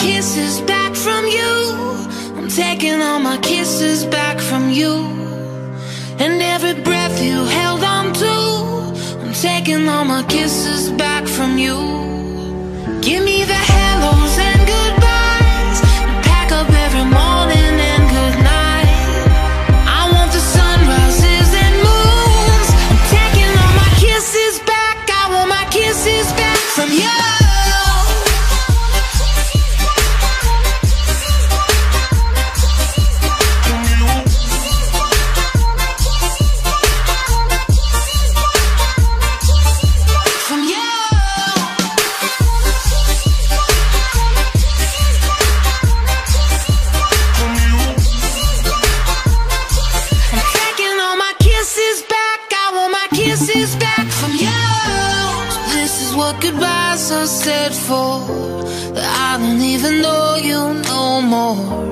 kisses back from you. I'm taking all my kisses back from you. And every breath you held on to. I'm taking all my kisses back from you. Give me the hellos and goodbyes. And pack up every morning and good night. I want the sunrises and moons. I'm taking all my kisses back. I want my kisses back from you. Kisses back from you. This is what goodbyes are said for. That I don't even know you no more.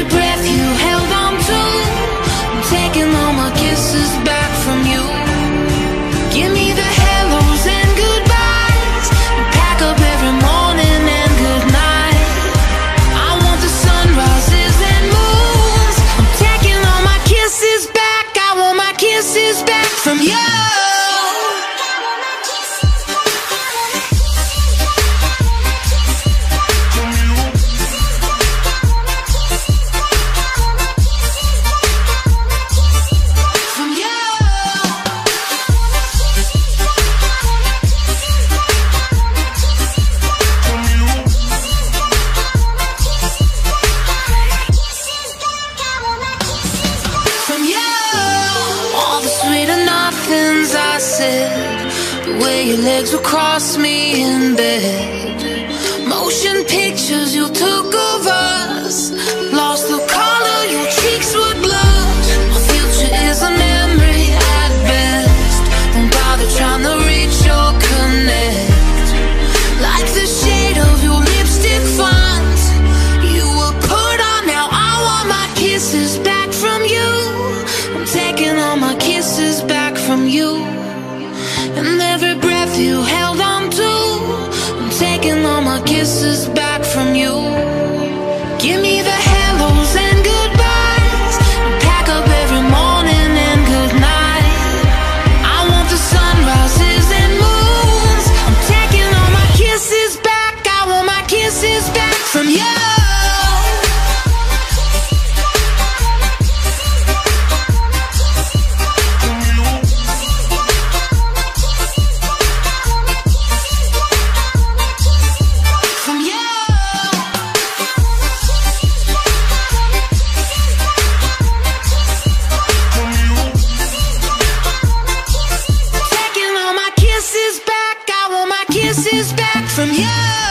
Every breath you held nothings I said, The way your legs would cross me in bed. Motion picture. kisses back from you. kisses back from you.